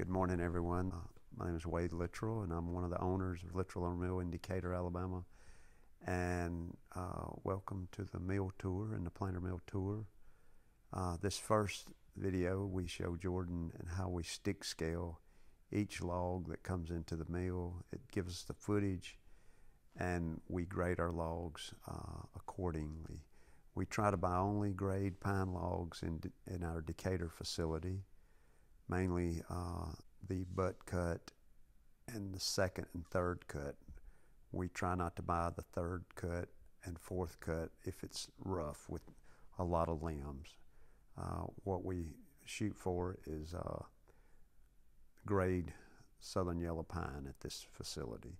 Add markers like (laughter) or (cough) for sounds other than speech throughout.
Good morning, everyone. Uh, my name is Wade Littrell, and I'm one of the owners of Littrell Lumber Mill in Decatur, Alabama. And uh, welcome to the mill tour and the planer mill tour. Uh, this first video, we show Jordan and how we stick scale each log that comes into the mill. It gives us the footage, and we grade our logs uh, accordingly. We try to buy only grade pine logs in, in our Decatur facility mainly uh, the butt cut and the second and third cut. We try not to buy the third cut and fourth cut if it's rough with a lot of limbs. Uh, what we shoot for is uh, grade southern yellow pine at this facility.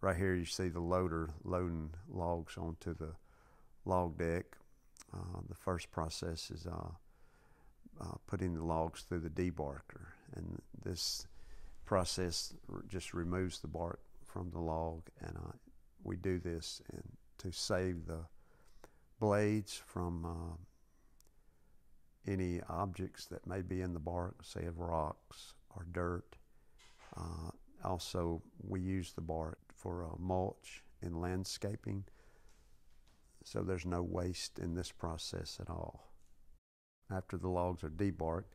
Right here you see the loader loading logs onto the log deck. Uh, the first process is uh, putting the logs through the debarker. And this process just removes the bark from the log. And uh, we do this and to save the blades from uh, any objects that may be in the bark, say of rocks or dirt. Uh, also, we use the bark for uh, mulch in landscaping, so there's no waste in this process at all after the logs are debarked,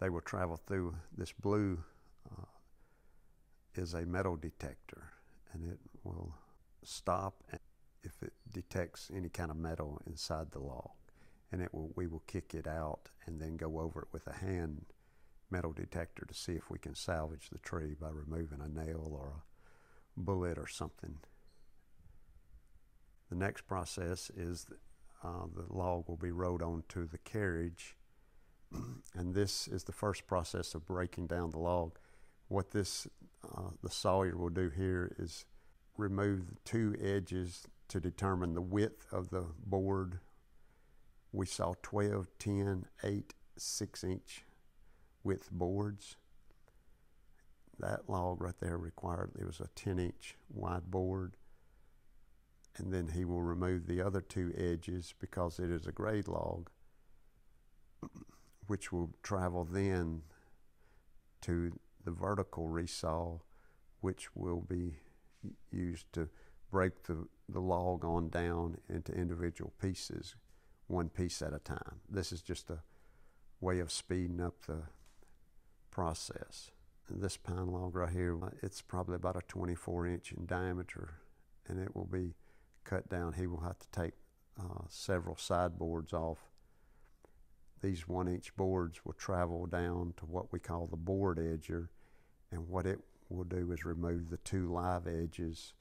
they will travel through this blue uh, is a metal detector and it will stop if it detects any kind of metal inside the log and it will we will kick it out and then go over it with a hand metal detector to see if we can salvage the tree by removing a nail or a bullet or something. The next process is uh, the log will be rode onto the carriage. (clears throat) and this is the first process of breaking down the log. What this, uh, the sawyer will do here is remove the two edges to determine the width of the board. We saw 12, 10, 8, 6 inch width boards. That log right there required, it was a 10 inch wide board and then he will remove the other two edges because it is a grade log which will travel then to the vertical resaw which will be used to break the, the log on down into individual pieces one piece at a time. This is just a way of speeding up the process. And this pine log right here it's probably about a 24 inch in diameter and it will be cut down, he will have to take uh, several sideboards off. These one inch boards will travel down to what we call the board edger, and what it will do is remove the two live edges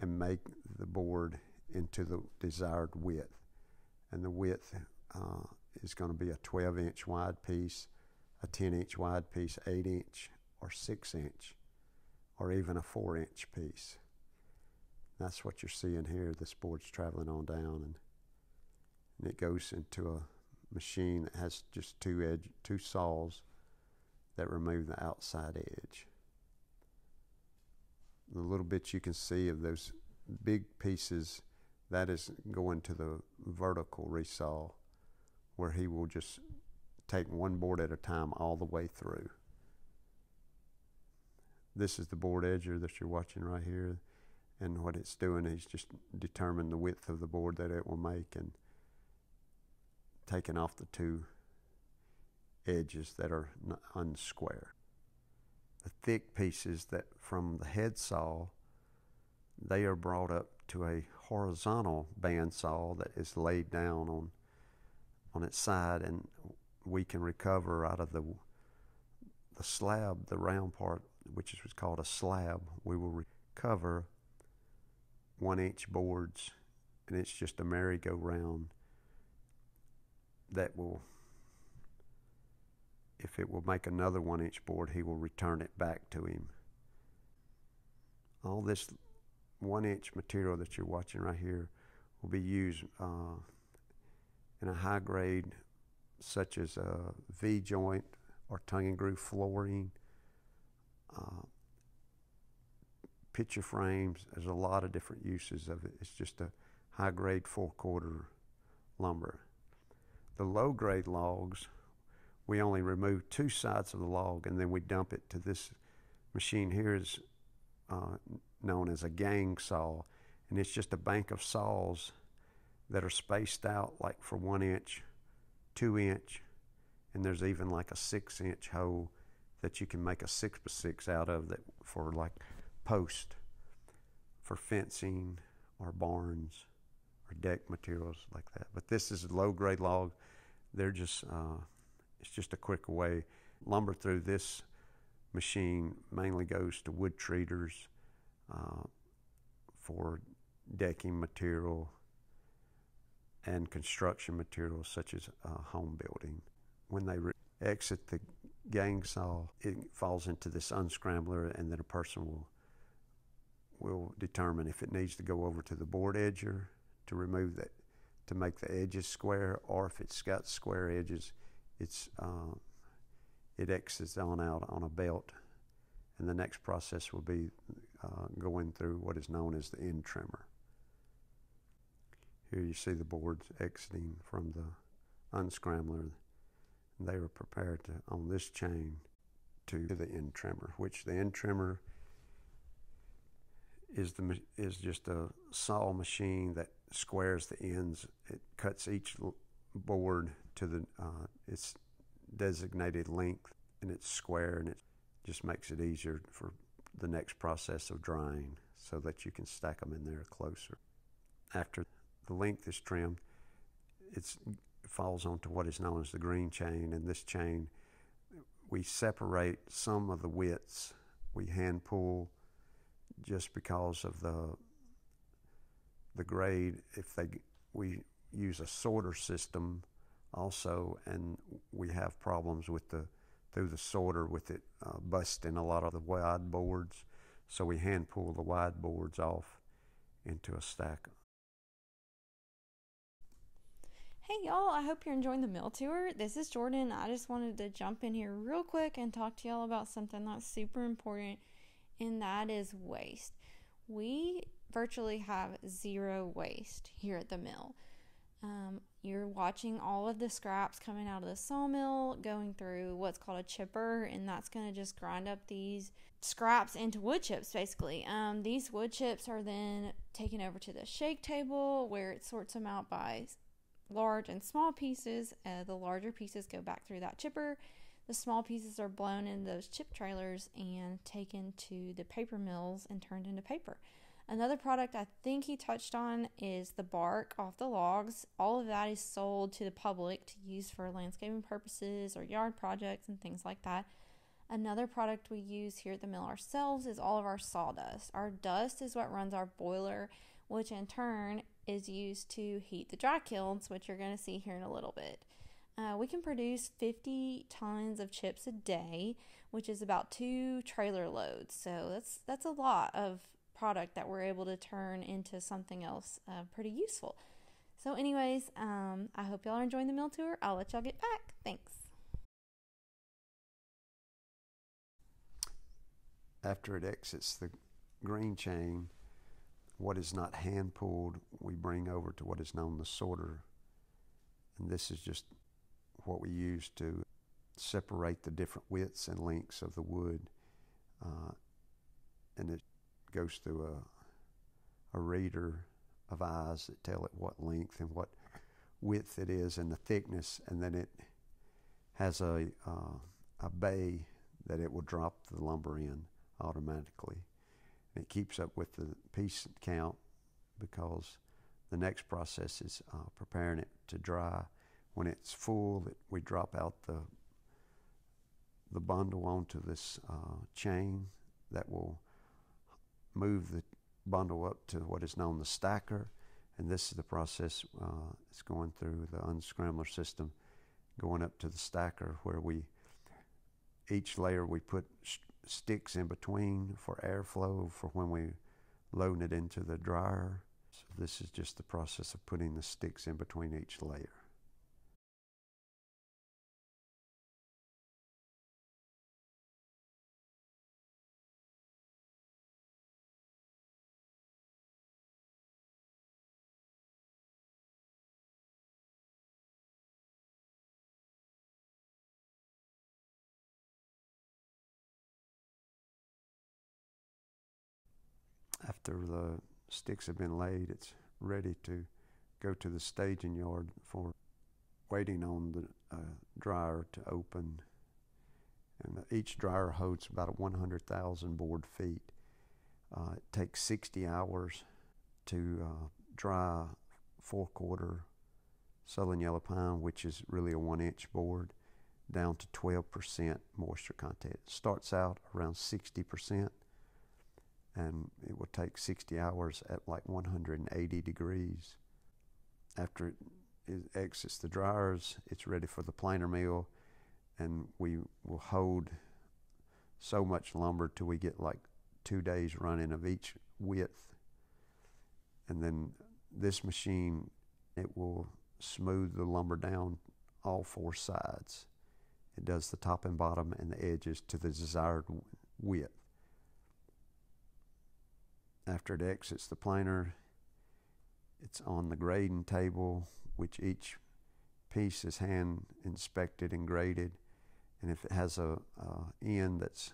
and make the board into the desired width. And the width uh, is going to be a 12 inch wide piece, a 10 inch wide piece, 8 inch, or 6 inch, or even a 4 inch piece. That's what you're seeing here. This board's traveling on down and, and it goes into a machine that has just two edge, two saws that remove the outside edge. The little bit you can see of those big pieces, that is going to the vertical resaw where he will just take one board at a time all the way through. This is the board edger that you're watching right here and what it's doing is just determine the width of the board that it will make and taking off the two edges that are unsquare. The thick pieces that from the head saw, they are brought up to a horizontal bandsaw that is laid down on on its side and we can recover out of the the slab, the round part, which is called a slab, we will recover one inch boards and it's just a merry-go-round that will if it will make another one inch board he will return it back to him. All this one inch material that you're watching right here will be used uh, in a high grade such as a V joint or tongue and groove flooring uh, picture frames. There's a lot of different uses of it. It's just a high grade four quarter lumber. The low grade logs we only remove two sides of the log and then we dump it to this machine here is uh, known as a gang saw and it's just a bank of saws that are spaced out like for one inch two inch and there's even like a six inch hole that you can make a six by six out of that for like post for fencing or barns or deck materials like that. But this is a low grade log. They're just uh, it's just a quick way. Lumber through this machine mainly goes to wood treaters uh, for decking material and construction materials such as uh, home building. When they re- exit the gang saw, it falls into this unscrambler, and then a person will will determine if it needs to go over to the board edger to remove that to make the edges square, or if it's got square edges, it's uh, it exits on out on a belt, and the next process will be uh, going through what is known as the end trimmer. Here you see the boards exiting from the unscrambler. They were prepared to, on this chain to the end trimmer, which the end trimmer is the is just a saw machine that squares the ends. It cuts each board to the uh, its designated length, and it's square, and it just makes it easier for the next process of drying, so that you can stack them in there closer. After the length is trimmed, it falls onto what is known as the green chain. And this chain, we separate some of the widths. We hand pull just because of the the grade. If they we use a sorter system also, and we have problems with the through the sorter with it uh, busting a lot of the wide boards. So we hand pull the wide boards off into a stack Hey y'all, I hope you're enjoying the mill tour. This is Jordan. I just wanted to jump in here real quick and talk to y'all about something that's super important, and that is waste. We virtually have zero waste here at the mill. Um, you're watching all of the scraps coming out of the sawmill going through what's called a chipper, and that's going to just grind up these scraps into wood chips basically. Um, these wood chips are then taken over to the shake table where it sorts them out by large and small pieces. Uh, the larger pieces go back through that chipper. The small pieces are blown in those chip trailers and taken to the paper mills and turned into paper. Another product I think he touched on is the bark off the logs. All of that is sold to the public to use for landscaping purposes or yard projects and things like that. Another product we use here at the mill ourselves is all of our sawdust. Our dust is what runs our boiler, which in turn is used to heat the dry kilns, which you're going to see here in a little bit. Uh, we can produce 50 tons of chips a day, which is about two trailer loads. So that's that's a lot of product that we're able to turn into something else uh, pretty useful. So, anyways, um, I hope y'all are enjoying the mill tour. I'll let y'all get back. Thanks. After it exits the green chain, what is not hand pulled, we bring over to what is known the sorter. And this is just what we use to separate the different widths and lengths of the wood. Uh, and it goes through a, a reader of eyes that tell it what length and what width it is and the thickness, and then it has a, uh, a bay that it will drop the lumber in automatically. It keeps up with the piece count because the next process is uh, preparing it to dry. When it's full, it, we drop out the the bundle onto this uh, chain that will move the bundle up to what is known the stacker, and this is the process. Uh, it's going through the unscrambler system, going up to the stacker where we each layer we put sticks in between for airflow for when we load it into the dryer. So this is just the process of putting the sticks in between each layer. After the sticks have been laid, it's ready to go to the staging yard for waiting on the uh, dryer to open. And each dryer holds about 100,000 board feet. Uh, it takes 60 hours to uh, dry four quarter southern yellow pine, which is really a one inch board, down to 12% moisture content. It starts out around 60%, and it will take 60 hours at like 180 degrees. After it, it exits the dryers, it's ready for the planer mill, and we will hold so much lumber till we get like two days running of each width. And then this machine, it will smooth the lumber down all four sides. It does the top and bottom and the edges to the desired width. After it exits the planer, it's on the grading table, which each piece is hand inspected and graded. And if it has a, a end that's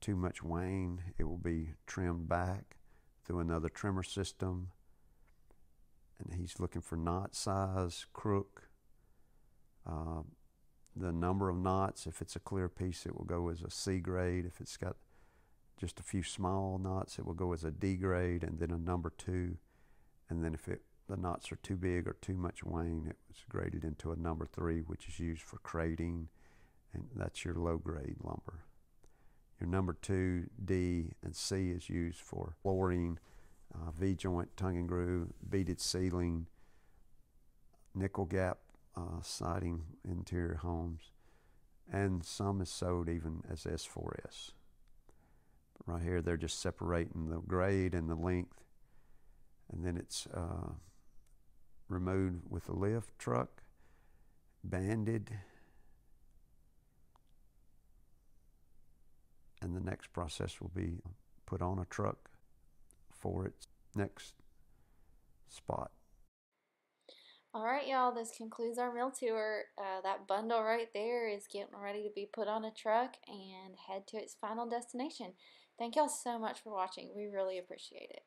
too much wane, it will be trimmed back through another trimmer system and he's looking for knot size, crook, uh, the number of knots. If it's a clear piece, it will go as a C grade. If it's got just a few small knots, it will go as a D grade, and then a number two. And then if it, the knots are too big or too much wane, it was graded into a number three, which is used for crating, and that's your low grade lumber. Your number two, D, and C is used for flooring uh, V joint tongue and groove, beaded ceiling, nickel gap uh, siding interior homes, and some is sold even as S4S. Right here, they're just separating the grade and the length, and then it's uh, removed with a lift truck, banded, and the next process will be put on a truck for its next spot. All right, y'all, this concludes our mill tour. Uh, that bundle right there is getting ready to be put on a truck and head to its final destination. Thank y'all so much for watching. We really appreciate it.